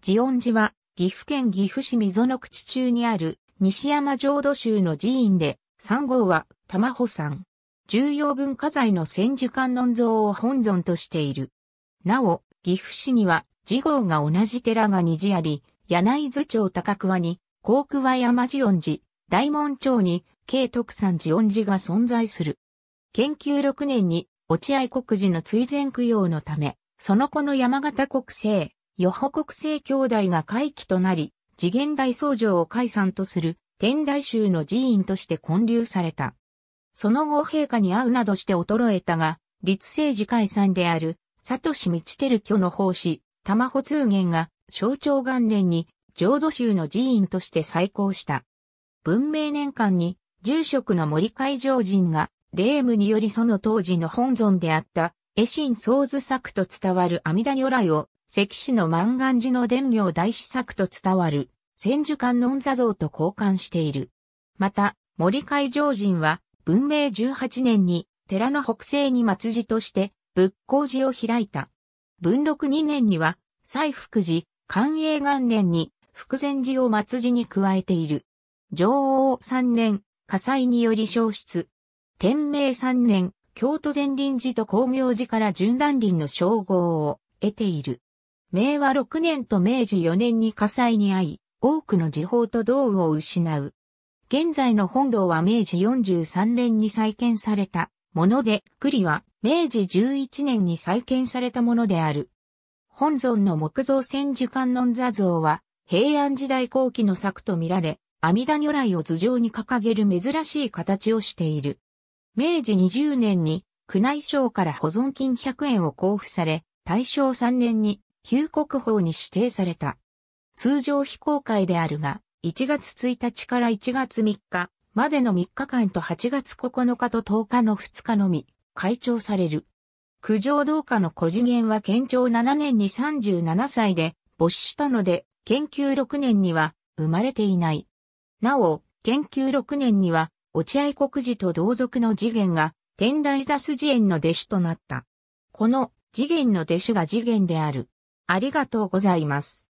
慈恩寺は、岐阜県岐阜市溝の口中にある、西山浄土宗の寺院で、三号は、玉穂山。重要文化財の千手観音像を本尊としている。なお、岐阜市には、次号が同じ寺が二寺あり、柳津町高桑に、甲桑山寺恩寺、大門町に、慶徳山寺恩寺が存在する。研究6年に、落合国寺の追善供養のため、その子の山形国政、予保国政兄弟が会期となり、次元大僧正を解散とする、天台宗の寺院として建立された。その後陛下に会うなどして衰えたが、立政寺解散である、佐藤道照居の奉仕、玉穂通元が、象徴元年に、浄土宗の寺院として再興した。文明年間に、住職の森海上人が、霊夢によりその当時の本尊であった、絵心創図作と伝わる阿弥陀如来を、関市の万願寺の伝行大師作と伝わる、千手観音座像と交換している。また、森海上人は、文明18年に、寺の北西に末寺として、仏光寺を開いた。文禄2年には、西福寺、寛永元年に、福前寺を末寺に加えている。女王3年、火災により消失。天明三年、京都前林寺と光明寺から順断林の称号を得ている。明和6年と明治4年に火災に遭い、多くの時報と道具を失う。現在の本堂は明治43年に再建されたもので、栗は明治11年に再建されたものである。本尊の木造千手観音座像は平安時代後期の作とみられ、阿弥陀如来を頭上に掲げる珍しい形をしている。明治20年に宮内省から保存金100円を交付され、大正3年に旧国宝に指定された。通常非公開であるが、1月1日から1月3日までの3日間と8月9日と10日の2日のみ、開庁される。九条道家の古次元は県庁7年に37歳で没したので、研究6年には生まれていない。なお、研究6年には落合国寺と同族の次元が天台座す次元の弟子となった。この次元の弟子が次元である。ありがとうございます。